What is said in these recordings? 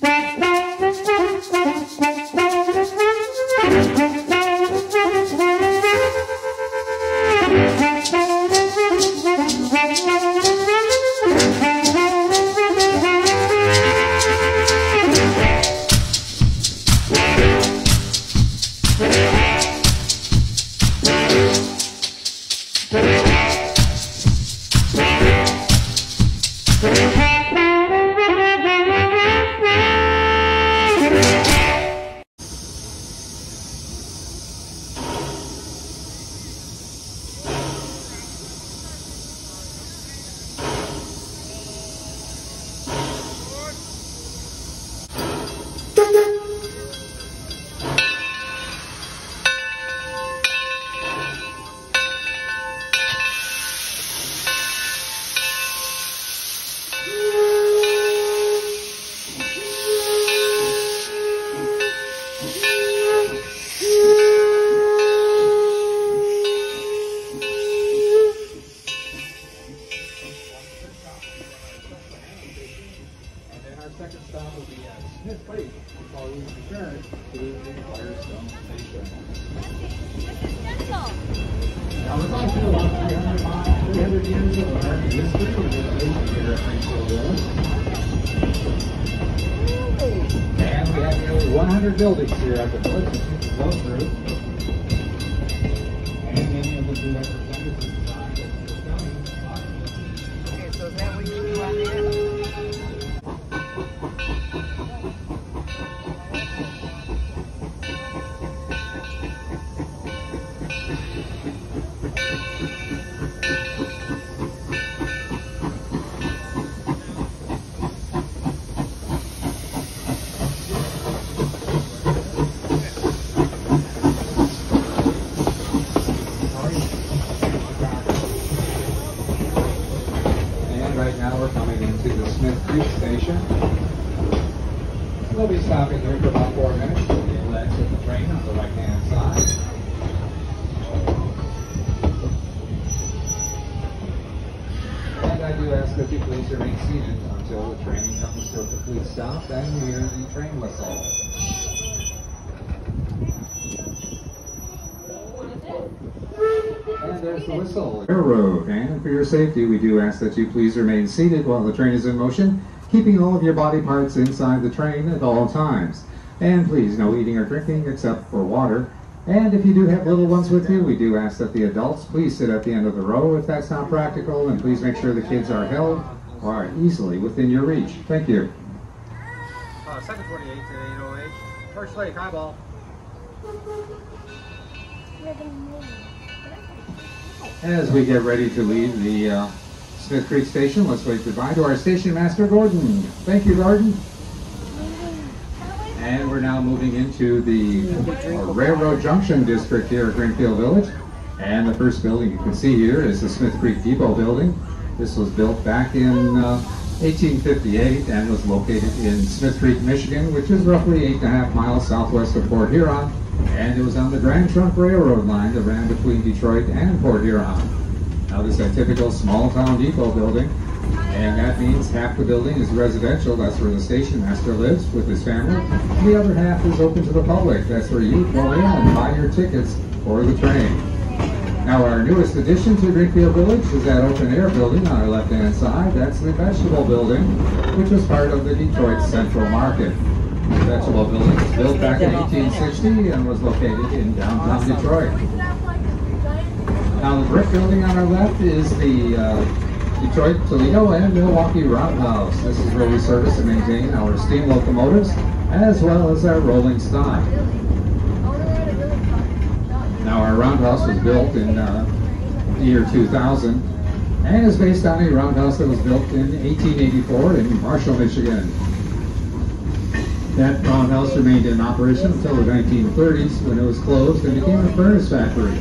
And And for your safety, we do ask that you please remain seated while the train is in motion, keeping all of your body parts inside the train at all times. And please, no eating or drinking except for water. And if you do have little ones with you, we do ask that the adults please sit at the end of the row if that's not practical, and please make sure the kids are held or are easily within your reach. Thank you. Uh, 728 to 808. Torch Lake, highball. As we get ready to leave the uh, Smith Creek Station, let's wave goodbye to our station master, Gordon. Thank you, Gordon. And we're now moving into the Railroad Junction District here at Greenfield Village. And the first building you can see here is the Smith Creek Depot Building. This was built back in uh, 1858 and was located in Smith Creek, Michigan, which is roughly eight and a half miles southwest of Port Huron. And it was on the Grand Trunk Railroad line that ran between Detroit and Port Huron. Now this is a typical small town depot building, and that means half the building is residential, that's where the station master lives with his family. The other half is open to the public, that's where you go in and buy your tickets for the train. Now our newest addition to Greenfield Village is that open air building on our left hand side, that's the vegetable building, which was part of the Detroit Central Market. The vegetable building was built back in 1860 and was located in downtown Detroit. Now, the brick building on our left is the uh, Detroit, Toledo, and Milwaukee Roundhouse. This is where we service and maintain our steam locomotives as well as our rolling stock. Now, our roundhouse was built in uh, the year 2000 and is based on a roundhouse that was built in 1884 in Marshall, Michigan. That roundhouse remained in operation until the 1930s when it was closed and became a furnace factory.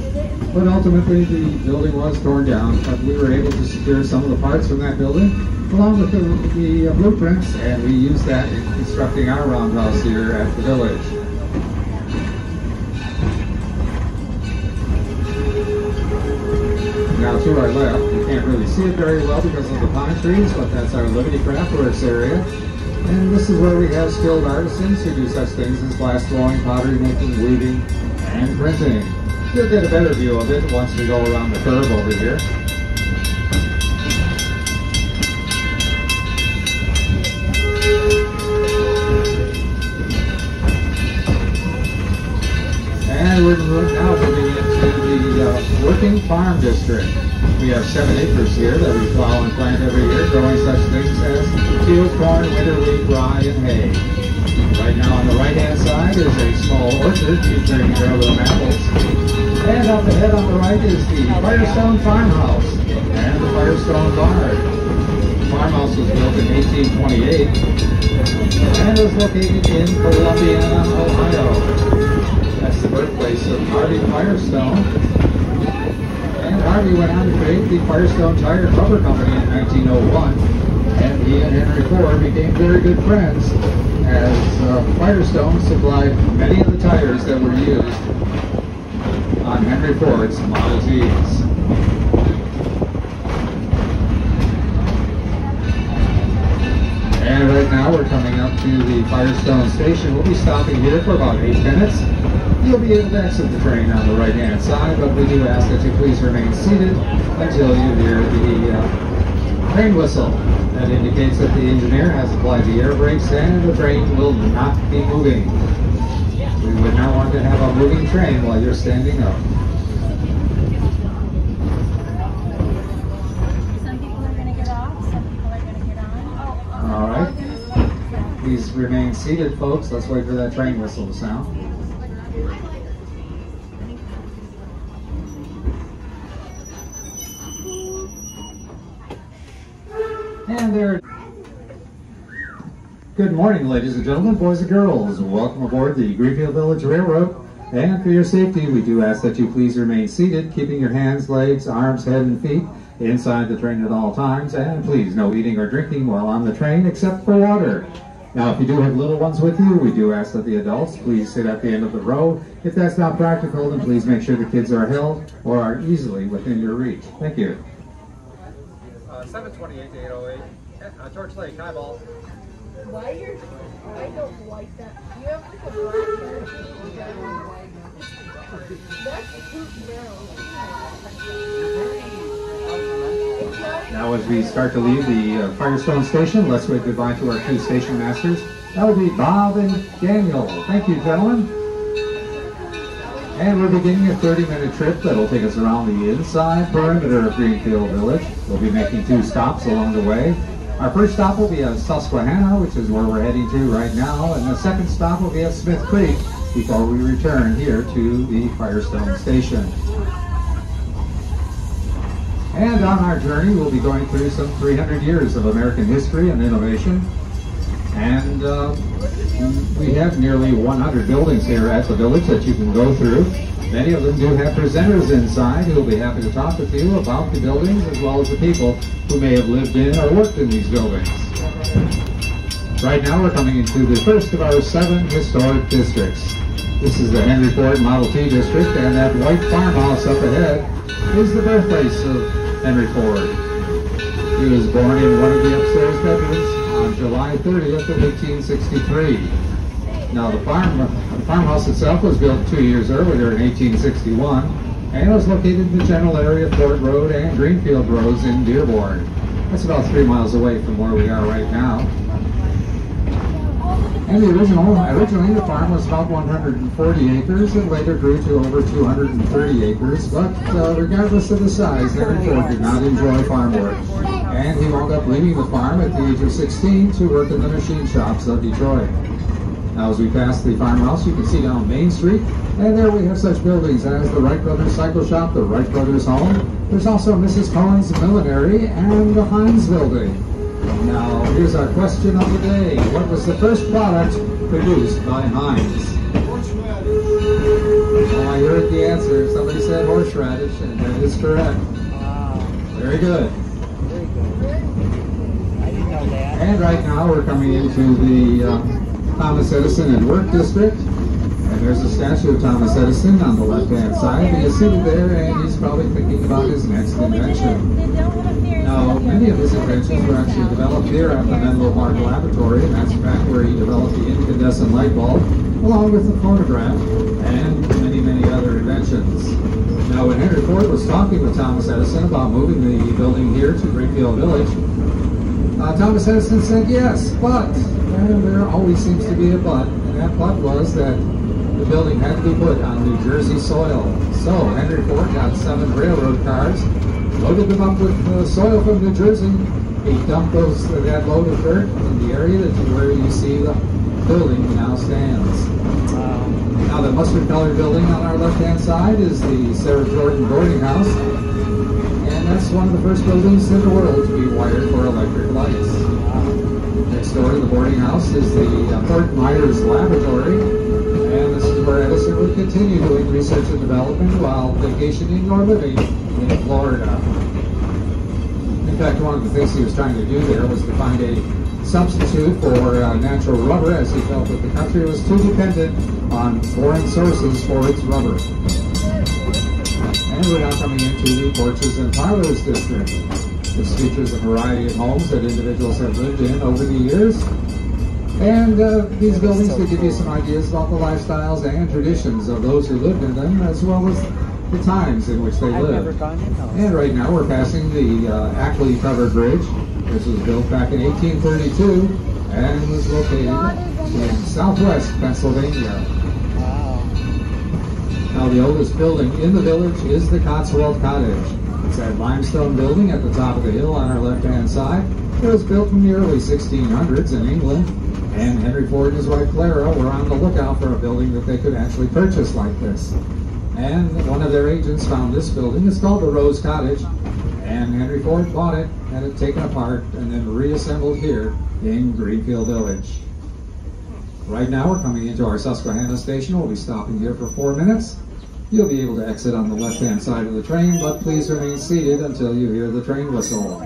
But ultimately, the building was torn down, but we were able to secure some of the parts from that building along with the, the uh, blueprints, and we used that in constructing our roundhouse here at the village. Now to our left, you can't really see it very well because of the pine trees, but that's our Liberty Craft Works area. And this is where we have skilled artisans who do such things as glass blowing, pottery making, weaving, and printing. You'll get a better view of it once we go around the curve over here. And we're now moving into the uh, working farm district. We have seven acres here that we plow and plant every year, growing such things as field corn, winter wheat, rye, and hay. Right now on the right-hand side is a small orchard featuring heirloom apples. And up ahead on the right is the Firestone Farmhouse and the Firestone Barn. The farmhouse was built in 1828 and is located in Columbiana, Ohio. That's the birthplace of Harvey Firestone. Harvey went on to create the Firestone Tire Rubber Company in 1901. And he and Henry Ford became very good friends as uh, Firestone supplied many of the tires that were used on Henry Ford's Model Ts. And right now we're coming to the Firestone station. We'll be stopping here for about eight minutes. You'll be able to exit the train on the right-hand side, but we do ask that you please remain seated until you hear the uh, train whistle. That indicates that the engineer has applied the air brakes and the train will not be moving. We would not want to have a moving train while you're standing up. Some people are gonna get off, some people are gonna get on. All right. Please remain seated, folks. Let's wait for that train whistle to sound. And there. Good morning, ladies and gentlemen, boys and girls. Welcome aboard the Greenfield Village Railroad. And for your safety, we do ask that you please remain seated, keeping your hands, legs, arms, head, and feet inside the train at all times. And please, no eating or drinking while on the train except for water. Now, if you do have little ones with you, we do ask that the adults please sit at the end of the row. If that's not practical, then please make sure the kids are held or are easily within your reach. Thank you. Uh, 728 to 808. Uh, Torch Lake, highball. Why you're, I don't like that. You have like a black hair. That's a poop barrel. It's not Now, as we start to leave the uh, Firestone station, let's wave goodbye to our two station masters. That would be Bob and Daniel. Thank you, gentlemen. And we're beginning a 30-minute trip that'll take us around the inside perimeter of Greenfield Village. We'll be making two stops along the way. Our first stop will be at Susquehanna, which is where we're heading to right now, and the second stop will be at Smith Creek before we return here to the Firestone station. And on our journey, we'll be going through some 300 years of American history and innovation. And uh, we have nearly 100 buildings here at the village that you can go through. Many of them do have presenters inside who will be happy to talk with you about the buildings as well as the people who may have lived in or worked in these buildings. Right now, we're coming into the first of our seven historic districts. This is the Henry Ford Model T district, and that white farmhouse up ahead is the birthplace of Henry Ford. He was born in one of the upstairs bedrooms on July 30th of 1863. Now, the farm the farmhouse itself was built two years earlier in 1861, and it was located in the general area of Ford Road and Greenfield Roads in Dearborn. That's about three miles away from where we are right now. And the original, originally the farm was about 140 acres and later grew to over 230 acres. But uh, regardless of the size, Henry Ford did not enjoy farm work. And he wound up leaving the farm at the age of 16 to work in the machine shops of Detroit. Now as we pass the farmhouse, you can see down Main Street, and there we have such buildings as the Wright Brothers Cycle Shop, the Wright Brothers Home. There's also Mrs. Cohen's Millinery and the Heinz Building. Now, here's our question of the day. What was the first product produced by Heinz? Well, I heard the answer. Somebody said horseradish, and that is correct. Wow. Very good. Very good. I didn't know that. And right now, we're coming into the uh, Thomas Edison and Work District. And And there's a statue of Thomas Edison on the left-hand side. He's sitting there and he's probably thinking about his next Well, they did invention. Now, many of his inventions were actually developed here at the Menlo Park Laboratory, and that's back where he developed the incandescent light bulb, along with the phonograph, and many, many other inventions. Now, when Henry Ford was talking with Thomas Edison about moving the building here to Greenfield Village, uh, Thomas Edison said yes, but, and there always seems to be a but, and that but was that the building had to be put on New Jersey soil. So Henry Ford got seven railroad cars, loaded them up with uh, soil from New Jersey. He dumped those that load of dirt in the area that where you see the building now stands. Now the mustard colored building on our left hand side is the Sarah Jordan boarding house. And that's one of the first buildings in the world to be wired for electric lights. Next door to the boarding house is the uh, Fort Myers Laboratory. Edison would continue doing research and development while vacationing or living in Florida. In fact, one of the things he was trying to do there was to find a substitute for uh, natural rubber as he felt that the country was too dependent on foreign sources for its rubber. And we're now coming into the porches and parlors district. This features a variety of homes that individuals have lived in over the years. And uh, these buildings will give you some ideas about the lifestyles and traditions of those who lived in them, as well as the times in which they I've lived. gone in those. And right now we're passing the uh, Ackley Covered Bridge. This was built back in 1832 and was located in southwest Pennsylvania. Wow. Now, the oldest building in the village is the Cotswold Cottage. It's that limestone building at the top of the hill on our left-hand side. It was built in the early 1600s in England, and Henry Ford and his wife Clara were on the lookout for a building that they could actually purchase like this. And one of their agents found this building. It's called the Rose Cottage, and Henry Ford bought it, had it taken apart, and then reassembled here in Greenfield Village. Right now, we're coming into our Susquehanna station. We'll be stopping here for four minutes. You'll be able to exit on the left-hand side of the train, but please remain seated until you hear the train whistle.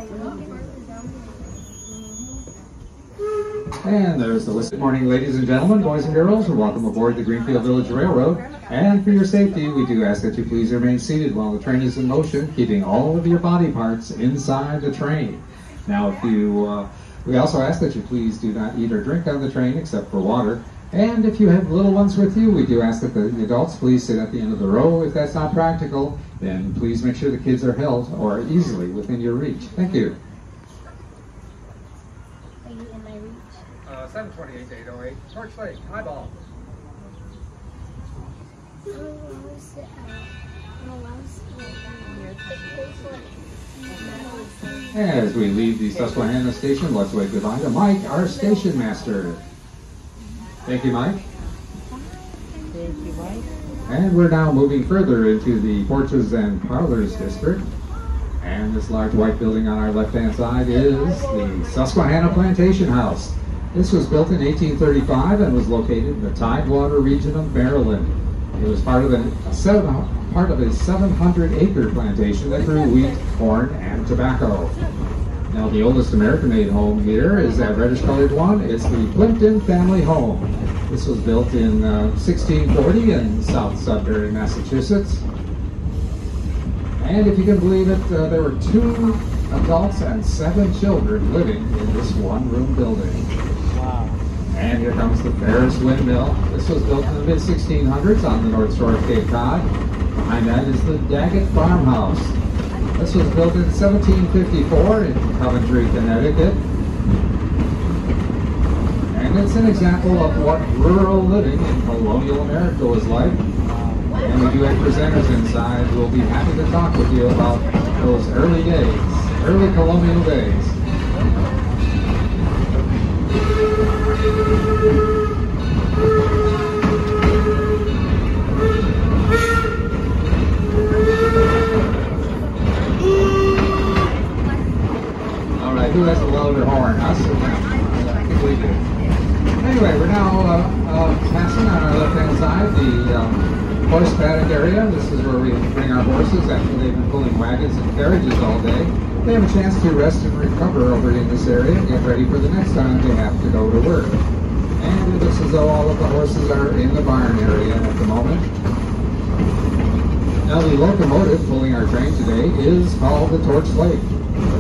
And there's the list. Good morning, ladies and gentlemen, boys and girls, and welcome aboard the Greenfield Village Railroad. And for your safety, we do ask that you please remain seated while the train is in motion, keeping all of your body parts inside the train. Now, if you, uh, we also ask that you please do not eat or drink on the train except for water. And if you have little ones with you, we do ask that the adults please sit at the end of the row. If that's not practical, then please make sure the kids are held or easily within your reach. Thank you. Are you in my reach? Uh, 728 to 808. Torch Lake, highball. As we leave the Susquehanna station, let's wave goodbye to Mike, our station master. Thank you, Mike. Thank you, Mike. And we're now moving further into the porches and parlors district. And this large white building on our left-hand side is the Susquehanna Plantation House. This was built in 1835 and was located in the Tidewater region of Maryland. It was part of a seven, part of a 700-acre plantation that grew wheat, corn, and tobacco. Now, the oldest American-made home here is that reddish-colored one. It's the Plimpton family home. This was built in uh, 1640 in South Sudbury, Massachusetts. And if you can believe it, uh, there were two adults and seven children living in this one-room building. And here comes the Farris windmill. This was built in the mid 1600s on the north shore of Cape Cod. Behind that is the Daggett Farmhouse. This was built in 1754 in Coventry, Connecticut. And it's an example of what rural living in colonial America was like. And we do have presenters inside who will be happy to talk with you about those early days, early colonial days. Who has a louder horn? Us or them? I think we do. Anyway, we're now uh, uh, passing on our left-hand side the um, horse paddock area. This is where we bring our horses after they've been pulling wagons and carriages all day. They have a chance to rest and recover over in this area and get ready for the next time they have to go to work. And this is though all of the horses are in the barn area at the moment. Now the locomotive pulling our train today is called the Torch Lake.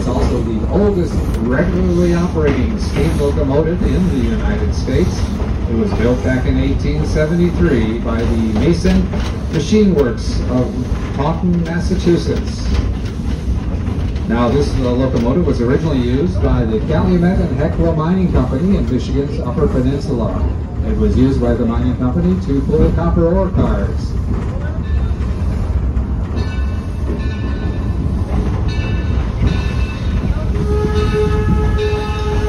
It's also the oldest regularly operating steam locomotive in the United States. It was built back in 1873 by the Mason Machine Works of Taunton, Massachusetts. Now, this uh, locomotive was originally used by the Calumet and Hecla Mining Company in Michigan's Upper Peninsula. It was used by the mining company to pull copper ore cars.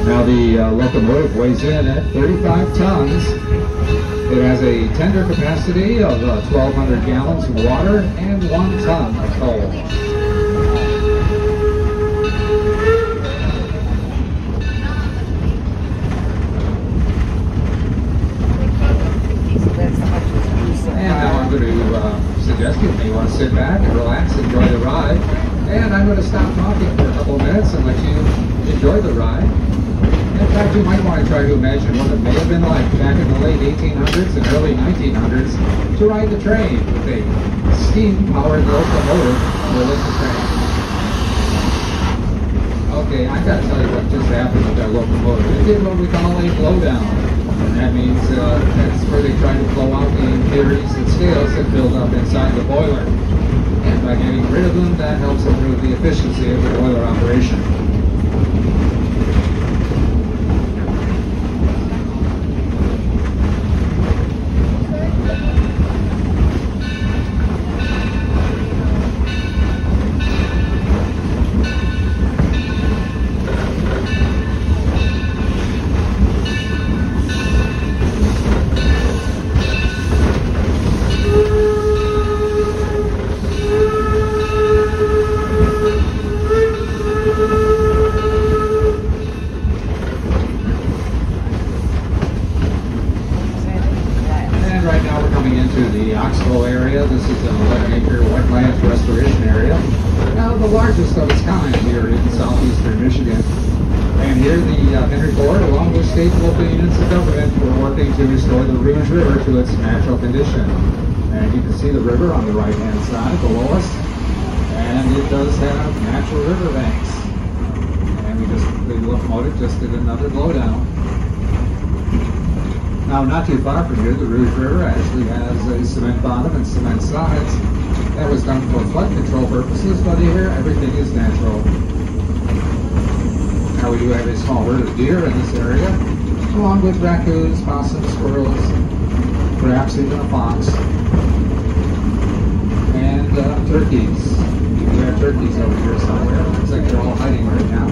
Now, the uh, locomotive weighs in at 35 tons. It has a tender capacity of uh, 1,200 gallons of water and one ton of coal. And now I'm going to uh, suggest you want to sit back and relax, enjoy the ride. And I'm going to stop talking for a couple of minutes and let you enjoy the ride. Fact, you might want to try to imagine what it may have been like back in the late 1800s and early 1900s to ride the train with a steam-powered locomotive pulling the train. Okay, I got to tell you what just happened with that locomotive. It did what we call a blowdown. And that means uh, that's where they try to blow out the impurities and scales that build up inside the boiler. And by getting rid of them, that helps improve the efficiency of the boiler operation. And right now we're coming into the Oxbow area. This is an 11 acre wetlands restoration area. Now the largest of its kind here in southeastern Michigan. And here the uh, Henry Ford, along with state and local units of government, were working to restore the Rouge River to its natural condition. And you can see the river on the side below us. And it does have natural river banks. And we just, the locomotive just did another blowdown. Now, not too far from here, the Rouge River actually has a cement bottom and cement sides. That was done for flood control purposes, but here everything is natural. Now we do have a small herd of deer in this area, along with raccoons, possums, squirrels, perhaps even a fox, uh, turkeys. We have turkeys over here somewhere. Looks like they're all hiding right now.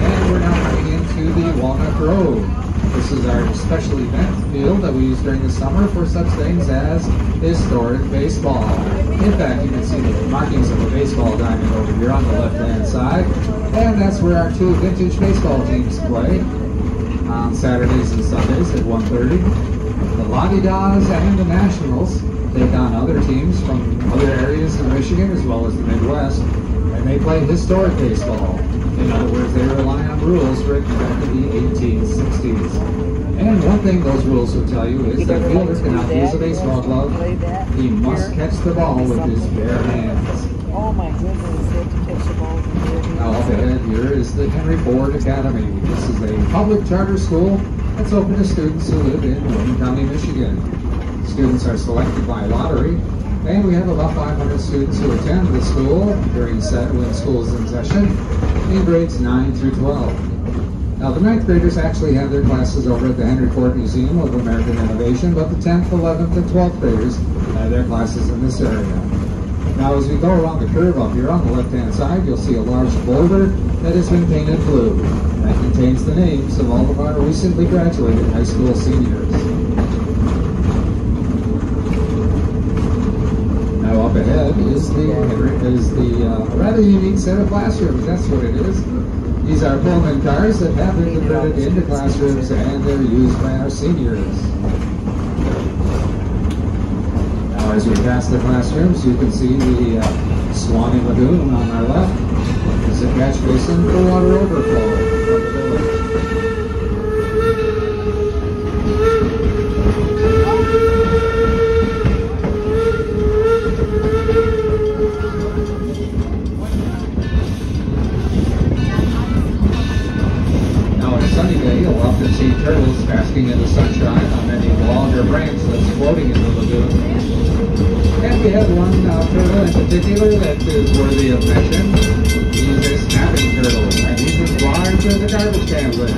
And we're now coming into the Walnut Grove. This is our special event field that we use during the summer for such things as historic baseball. In fact, you can see the markings of a baseball diamond over here on the left-hand side. And that's where our two vintage baseball teams play on Saturdays and Sundays at 1.30. The Lah-De-Dahs and the Nationals take on other teams from other areas of Michigan as well as the Midwest, and they play historic baseball. In other words, they rely on rules written back in the 1860s. And one thing those rules will tell you is that fielder liked to do cannot use a baseball glove. He must catch the ball with his bare hands. Oh my goodness, they have to catch the balls and do it. Now up ahead here is the Henry Ford Academy. This is a public charter school that's open to students who live in Wayne County, Michigan. Students are selected by lottery, and we have about 500 students who attend the school during set when school is in session in grades 9 through 12. Now the ninth graders actually have their classes over at the Henry Ford Museum of American Innovation, but the 10th, 11th, and 12th graders have their classes in this area. Now, as we go around the curve up here on the left-hand side, you'll see a large boulder that has been painted blue. That contains the names of all of our recently graduated high school seniors. Now, up ahead is the is the uh, rather unique set of classrooms. That's what it is. These are Pullman cars that have been converted into classrooms, and they're used by our seniors. Now, as we pass the classrooms, you can see the uh, Suwanee Lagoon on our left. There's a catch basin for water overflow you'll often see turtles basking in the sunshine on many longer branch that's floating in the lagoon. And we have one uh, turtle in particular that is worthy of mention. He's a snapping turtle, and he's as large as a garbage can lid.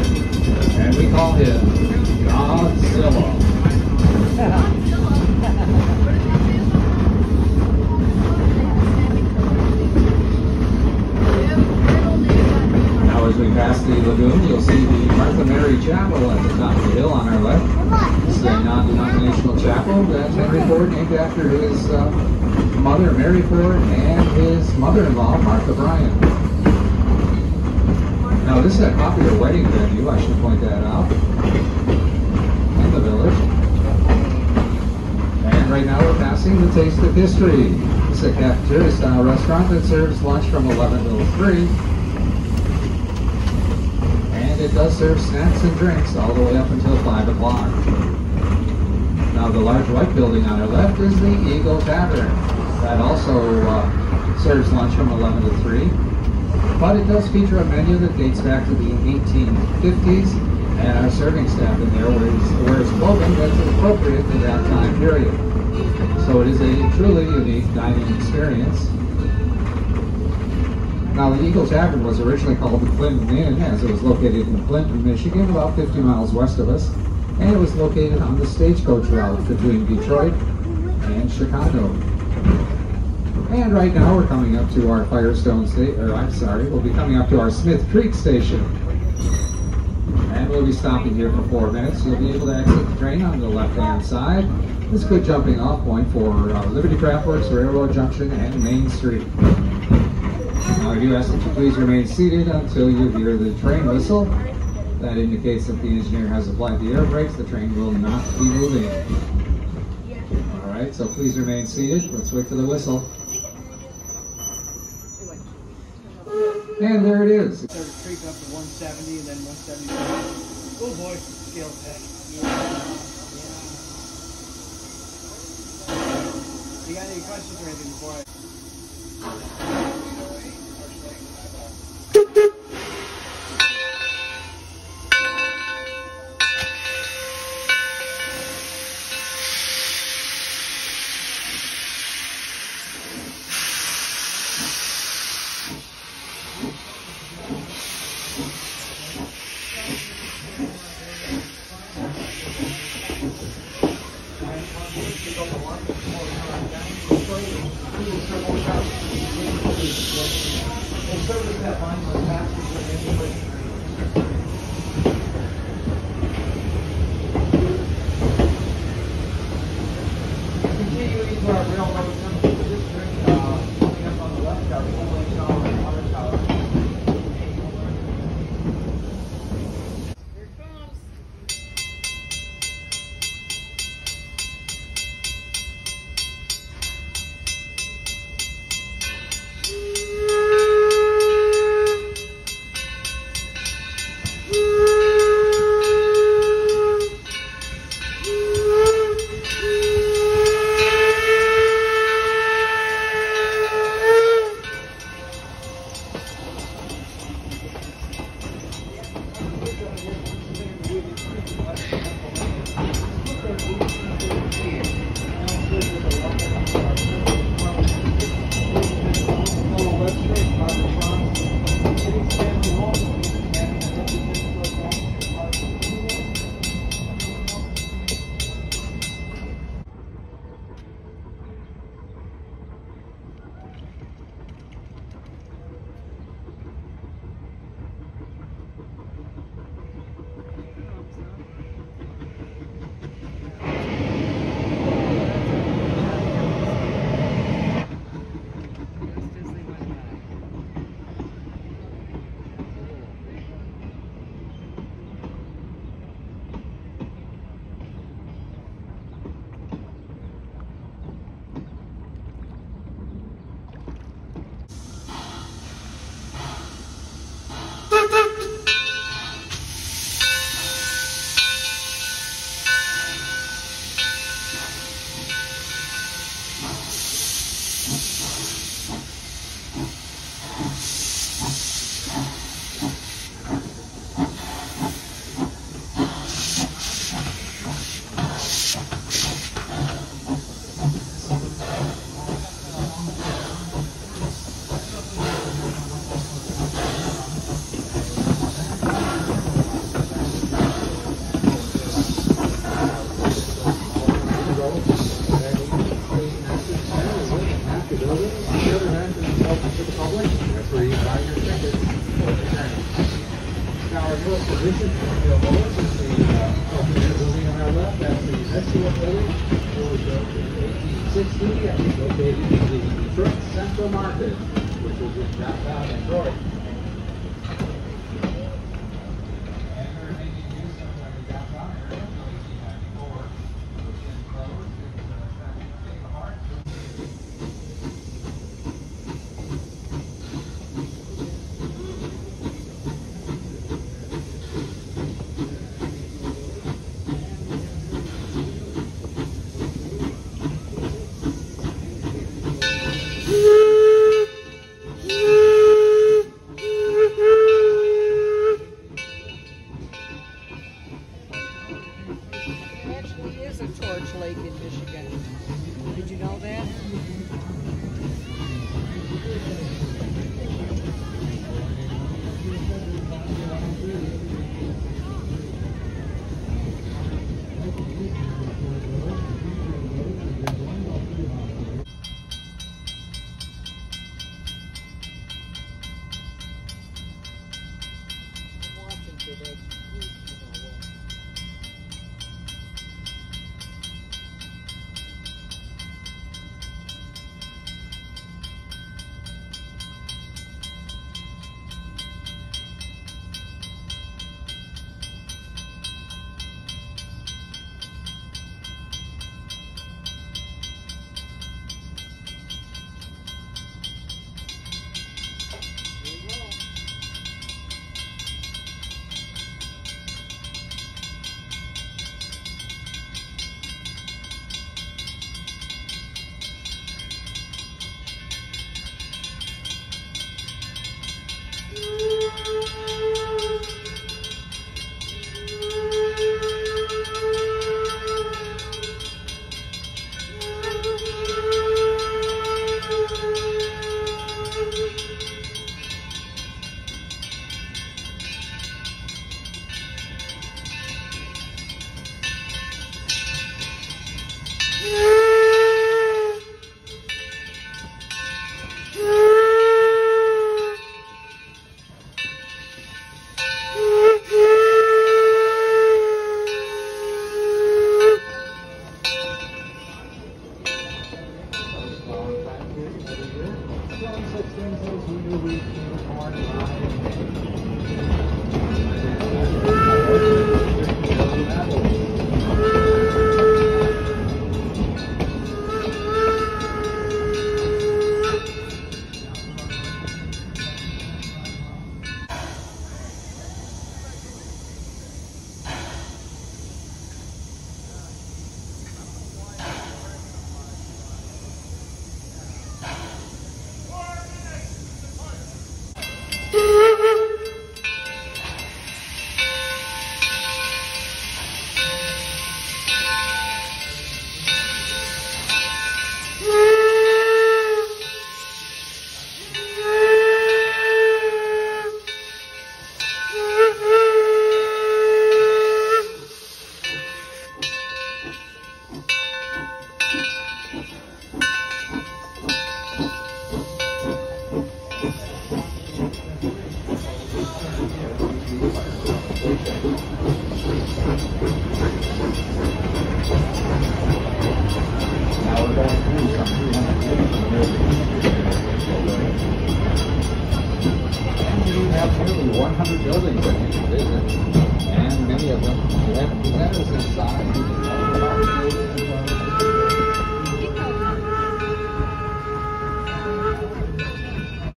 And we call him Godzilla. Pass the lagoon, you'll see the Martha Mary Chapel at the top of the hill on our left. This is a non-denominational chapel that Henry Ford named after his uh, mother, Mary Ford, and his mother-in-law, Martha Bryant. Now this is a popular wedding venue, I should point that out, in the village. And right now we're passing the Taste of History. Is a cafeteria-style restaurant that serves lunch from 11 till 3. It does serve snacks and drinks all the way up until 5 o'clock. Now the large white building on our left is the Eagle Tavern. That also uh, serves lunch from 11 to 3. But it does feature a menu that dates back to the 1850s, and our serving staff in there wears, wears clothing that's appropriate to that time period. So it is a truly unique dining experience. Now, the Eagle Tavern was originally called the Clinton Inn, as it was located in Clinton, Michigan, about 50 miles west of us, and it was located on the stagecoach route between Detroit and Chicago. And right now, we're coming up to our Firestone station, or I'm sorry, we'll be coming up to our Smith Creek station. And we'll be stopping here for four minutes. You'll be able to exit the train on the left-hand side. This is a good jumping off point for uh, Liberty Craftworks, Railroad Junction, and Main Street. I do ask that you please remain seated until you hear the train whistle. That indicates that the engineer has applied the air brakes. The train will not be moving. All right, so please remain seated. Let's wait for the whistle. And there it is. Started creeping up to 170 and then 175. Oh boy, scale tech. You got any questions or anything before I?